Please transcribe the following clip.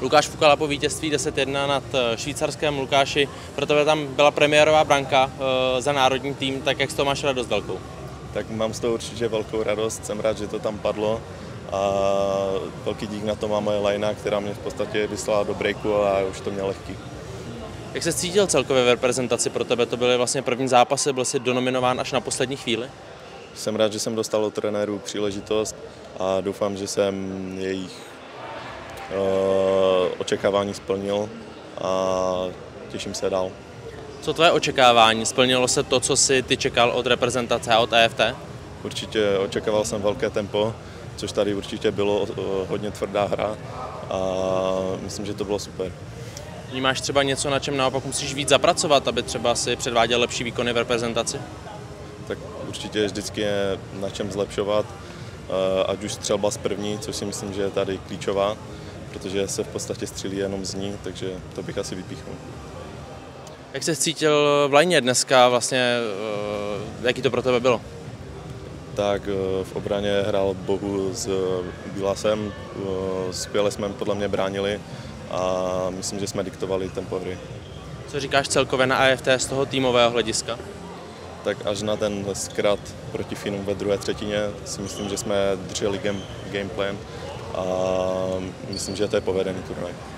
Lukáš Fukala po vítězství 10-1 nad eh, švýcarském Lukáši, pro tebe tam byla premiérová branka eh, za národní tým, tak jak z toho máš radost velkou? Tak mám z toho určitě velkou radost, jsem rád, že to tam padlo a velký dík na to má moje lajna, která mě v podstatě vyslala do breaku a už to měl lehký. Jak se cítil celkově v reprezentaci pro tebe? To byly vlastně první zápasy, byl jsi donominován až na poslední chvíli? Jsem rád, že jsem dostal od trenérů příležitost a doufám, že jsem jejich uh, očekávání splnil a těším se dál. Co tvoje očekávání? Splnilo se to, co si ty čekal od reprezentace a od EFT? Určitě očekával jsem velké tempo, což tady určitě bylo hodně tvrdá hra a myslím, že to bylo super. Vnímáš třeba něco, na čem naopak musíš víc zapracovat, aby třeba si předváděl lepší výkony v reprezentaci? Tak určitě vždycky je na čem zlepšovat, eh, ať už střelba z první, což si myslím, že je tady klíčová, protože se v podstatě střílí jenom z ní, takže to bych asi vypíchnul. Jak se cítil v lajně dneska, vlastně, eh, jaký to pro tebe bylo? Tak eh, v obraně hrál Bohu s Bílasem, skvěle jsme podle mě bránili, a myslím, že jsme diktovali tempo hry. Co říkáš celkově na AFT z toho týmového hlediska? Tak až na ten zkrat proti Finům ve druhé třetině si myslím, že jsme drželi game, game plan a myslím, že to je povedený turnaj.